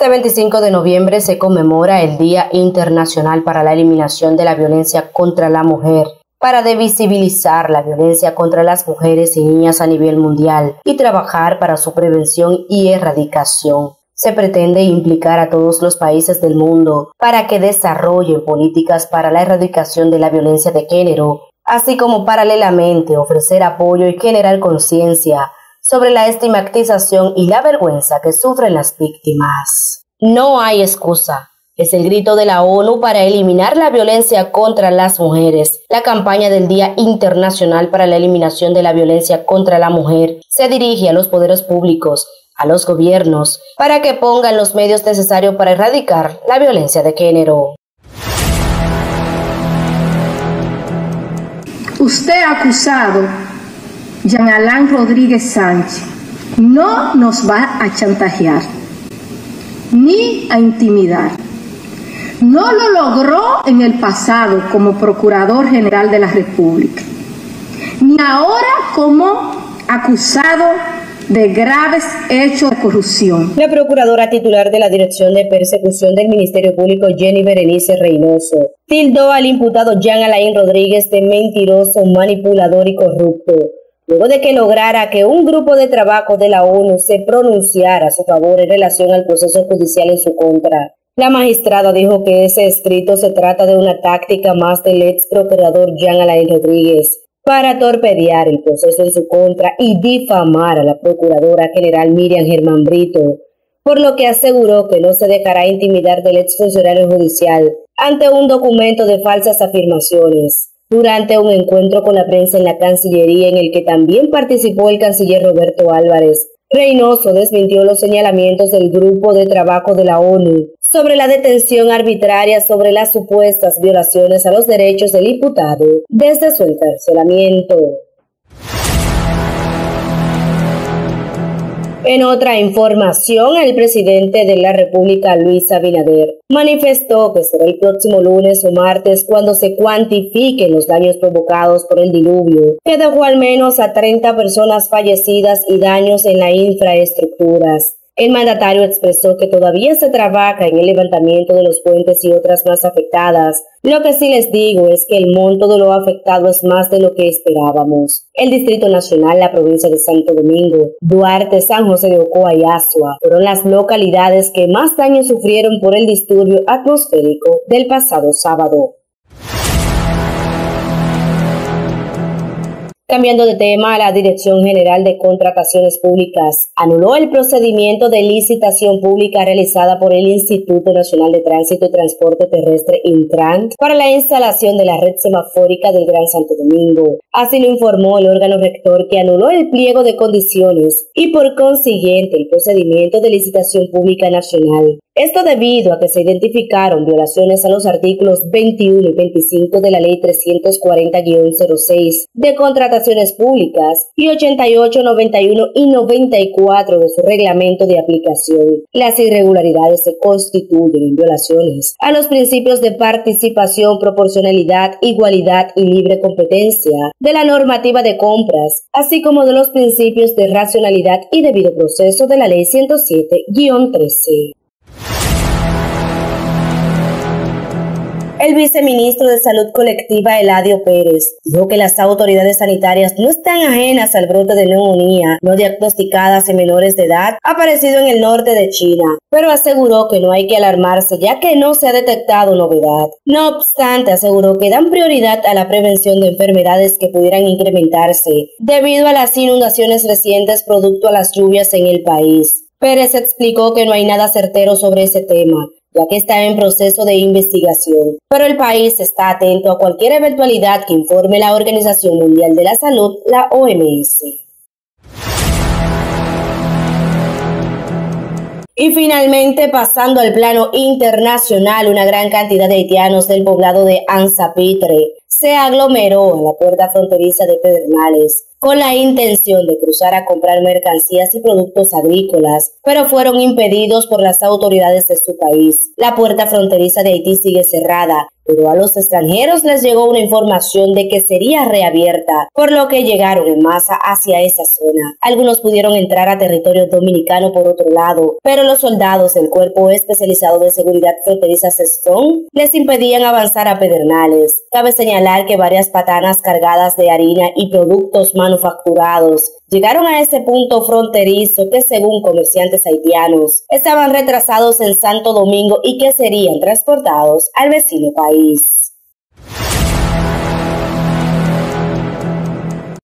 Este 25 de noviembre se conmemora el Día Internacional para la Eliminación de la Violencia contra la Mujer, para devisibilizar la violencia contra las mujeres y niñas a nivel mundial y trabajar para su prevención y erradicación. Se pretende implicar a todos los países del mundo para que desarrollen políticas para la erradicación de la violencia de género, así como paralelamente ofrecer apoyo y generar conciencia sobre la estigmatización y la vergüenza que sufren las víctimas. No hay excusa. Es el grito de la ONU para eliminar la violencia contra las mujeres. La campaña del Día Internacional para la Eliminación de la Violencia contra la Mujer se dirige a los poderes públicos, a los gobiernos, para que pongan los medios necesarios para erradicar la violencia de género. Usted acusado Jean Alain Rodríguez Sánchez no nos va a chantajear ni a intimidar. No lo logró en el pasado como Procurador General de la República, ni ahora como acusado de graves hechos de corrupción. La procuradora titular de la Dirección de Persecución del Ministerio Público, Jenny Berenice Reynoso, tildó al imputado Jean Alain Rodríguez de mentiroso, manipulador y corrupto luego de que lograra que un grupo de trabajo de la ONU se pronunciara a su favor en relación al proceso judicial en su contra. La magistrada dijo que ese escrito se trata de una táctica más del ex procurador Jean Alain Rodríguez para torpedear el proceso en su contra y difamar a la procuradora general Miriam Germán Brito, por lo que aseguró que no se dejará intimidar del ex funcionario judicial ante un documento de falsas afirmaciones durante un encuentro con la prensa en la Cancillería en el que también participó el canciller Roberto Álvarez. Reynoso desmintió los señalamientos del grupo de trabajo de la ONU sobre la detención arbitraria sobre las supuestas violaciones a los derechos del imputado desde su encarcelamiento. En otra información, el presidente de la República, Luis Abinader, manifestó que será el próximo lunes o martes cuando se cuantifiquen los daños provocados por el diluvio, que dejó al menos a 30 personas fallecidas y daños en las infraestructuras. El mandatario expresó que todavía se trabaja en el levantamiento de los puentes y otras más afectadas. Lo que sí les digo es que el monto de lo afectado es más de lo que esperábamos. El Distrito Nacional, la provincia de Santo Domingo, Duarte, San José de Ocoa y Asua fueron las localidades que más daño sufrieron por el disturbio atmosférico del pasado sábado. Cambiando de tema, la Dirección General de Contrataciones Públicas anuló el procedimiento de licitación pública realizada por el Instituto Nacional de Tránsito y Transporte Terrestre Intrant para la instalación de la red semafórica del Gran Santo Domingo. Así lo informó el órgano rector que anuló el pliego de condiciones y por consiguiente el procedimiento de licitación pública nacional. Esto debido a que se identificaron violaciones a los artículos 21 y 25 de la Ley 340-06 de contrataciones públicas y 88, 91 y 94 de su reglamento de aplicación. Las irregularidades se constituyen en violaciones a los principios de participación, proporcionalidad, igualdad y libre competencia de la normativa de compras, así como de los principios de racionalidad y debido proceso de la Ley 107-13. El viceministro de Salud Colectiva, Eladio Pérez, dijo que las autoridades sanitarias no están ajenas al brote de neumonía no diagnosticadas en menores de edad aparecido en el norte de China, pero aseguró que no hay que alarmarse ya que no se ha detectado novedad. No obstante, aseguró que dan prioridad a la prevención de enfermedades que pudieran incrementarse debido a las inundaciones recientes producto a las lluvias en el país. Pérez explicó que no hay nada certero sobre ese tema, ya que está en proceso de investigación, pero el país está atento a cualquier eventualidad que informe la Organización Mundial de la Salud, la OMS. Y finalmente, pasando al plano internacional, una gran cantidad de haitianos del poblado de Anzapitre se aglomeró a la puerta fronteriza de Pedernales con la intención de cruzar a comprar mercancías y productos agrícolas, pero fueron impedidos por las autoridades de su país. La puerta fronteriza de Haití sigue cerrada pero a los extranjeros les llegó una información de que sería reabierta, por lo que llegaron en masa hacia esa zona. Algunos pudieron entrar a territorio dominicano por otro lado, pero los soldados del Cuerpo Especializado de Seguridad Fronteriza CESFRON les impedían avanzar a Pedernales. Cabe señalar que varias patanas cargadas de harina y productos manufacturados llegaron a ese punto fronterizo que según comerciantes haitianos estaban retrasados en Santo Domingo y que serían transportados al vecino país.